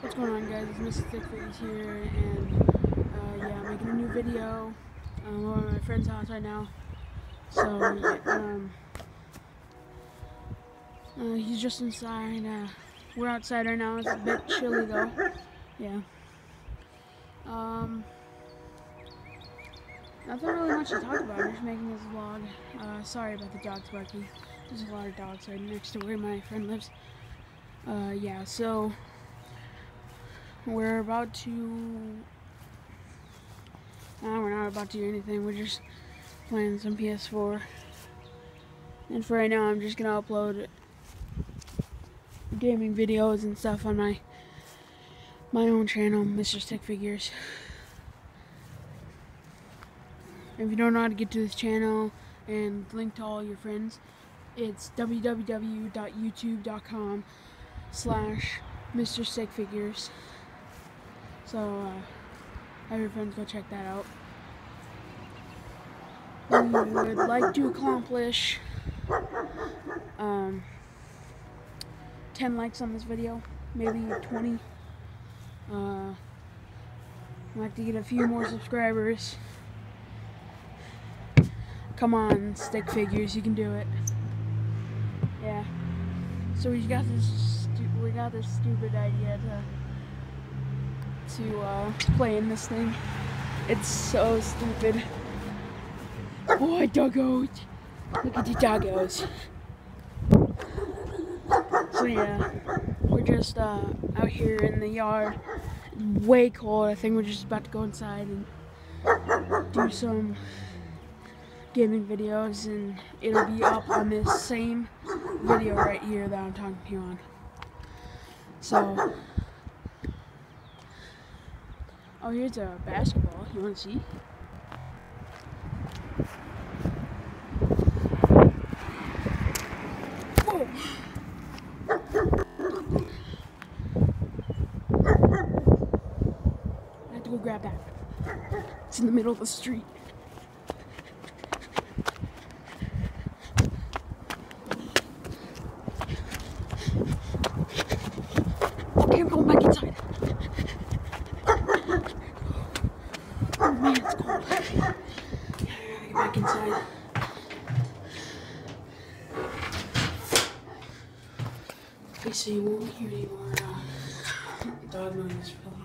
What's going on guys, it's Mr. Figures here, and uh, yeah, I'm making a new video. I'm over at my friend's house right now. So, um, uh, he's just inside. Uh, we're outside right now, it's a bit chilly though. Yeah. Um, nothing really much to talk about, I'm just making this vlog. Uh, sorry about the dogs barking. There's a lot of dogs right next to where my friend lives. Uh, yeah, so we're about to. No, we're not about to do anything. We're just playing some PS4. And for right now, I'm just gonna upload gaming videos and stuff on my my own channel, Mr. Stick Figures. If you don't know how to get to this channel and link to all your friends, it's www.youtube.com slash Mr. Stick Figures. So, uh, have your friends go check that out. We would like to accomplish um, 10 likes on this video, maybe 20. Uh, I'd like to get a few more subscribers. Come on, stick figures, you can do it. Yeah. So we got this we got this stupid idea to to uh, play in this thing. It's so stupid. Oh, doggos! Look at the doggos. So yeah, we're just uh, out here in the yard. Way cold. I think we're just about to go inside and do some gaming videos, and it'll be up on this same video right here that I'm talking to you on. So. Oh, here's a basketball. You want to see? I have to go grab that. It's in the middle of the street. Okay, I'm going back inside. Oh man, it's cold. Yeah, back inside. Okay, so you won't hear any more uh, dog noise for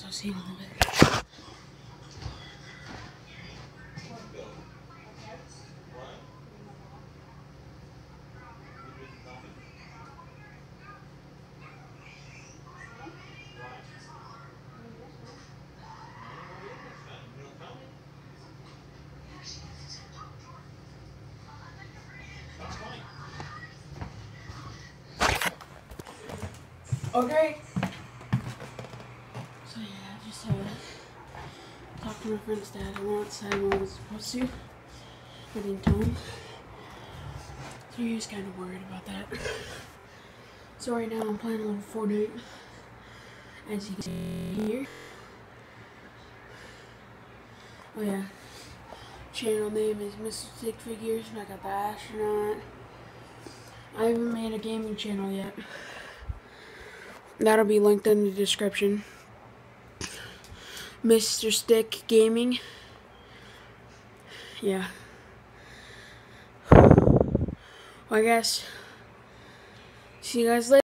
guys, I'll see you in little bit. Okay. So I talked to my friend's dad. I went outside when I was supposed to. I didn't tell him. So he was kind of worried about that. So right now I'm playing a little Fortnite. As you can see here. Oh yeah. Channel name is Mr. Stick Figures and I got the astronaut. I haven't made a gaming channel yet. That'll be linked in the description. Mr. Stick Gaming. Yeah. Well, I guess. See you guys later.